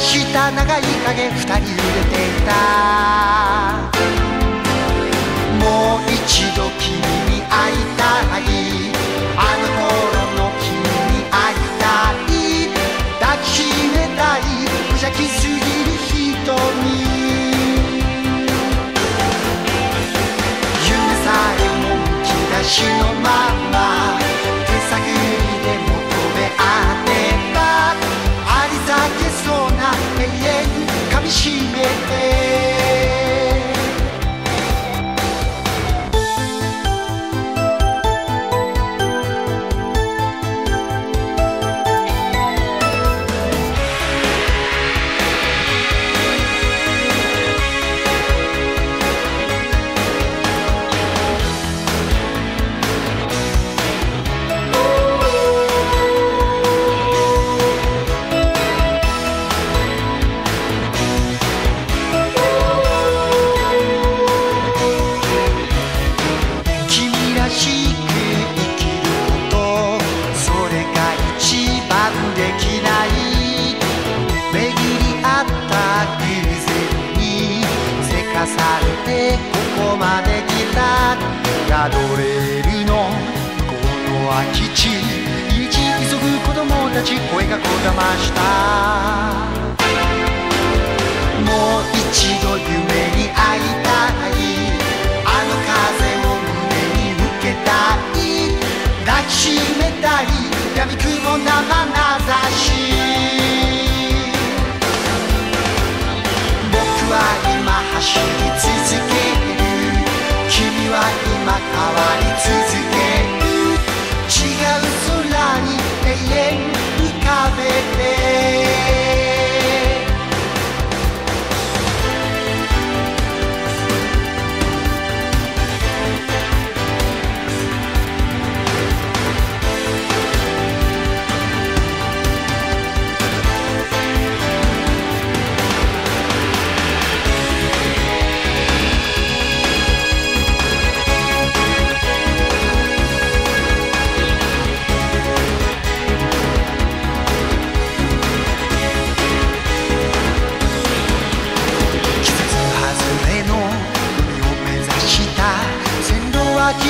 した長い影二人揺れていた she なってここまで来た。たどれるの。この空き地。一急ぐ子供たち。声がこだました。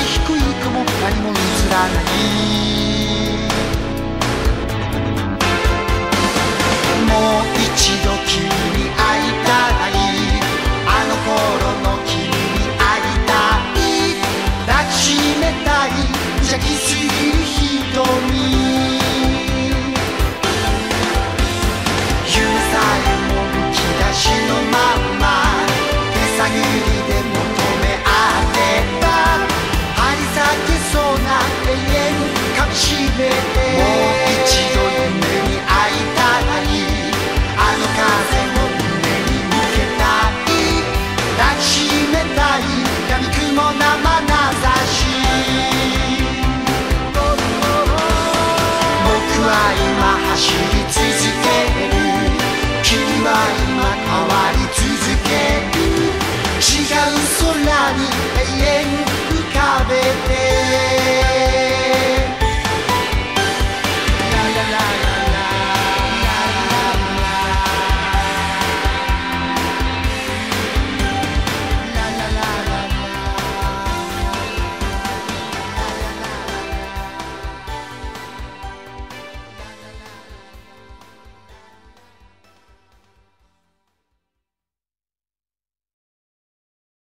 低い雲何も映らない。もう一度君君は今変わり続ける。違う空に永遠浮かべて。